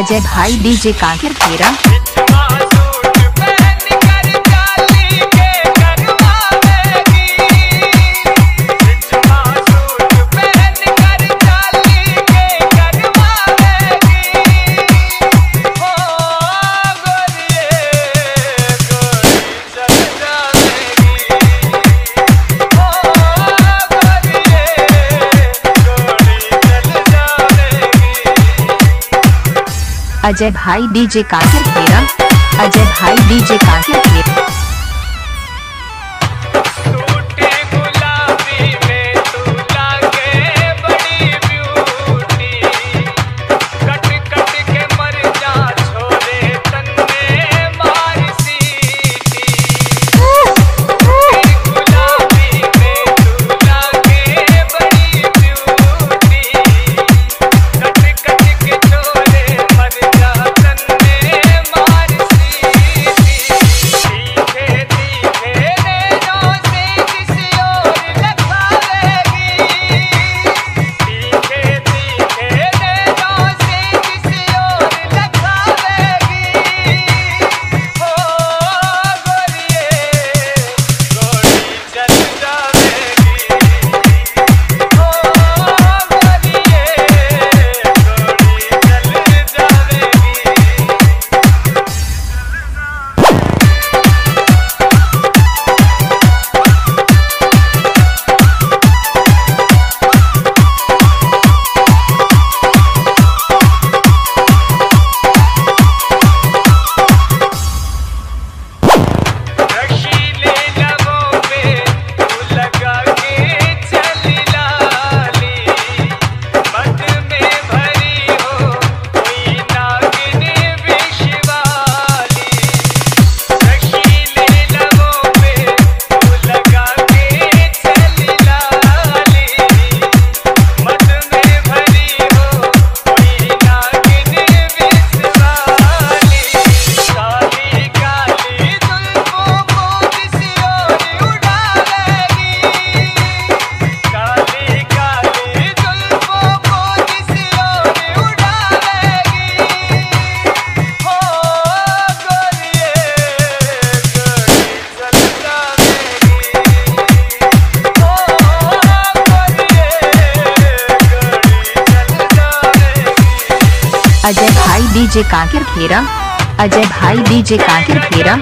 अजय भाई डीजे कांकेर खेरा अजय भाई डीजे कांकेर अजय भाई डीजे कांकेर अजय भाई डीजे कांकेर खेरा। अजय भाई डीजे कांकेर खेरा।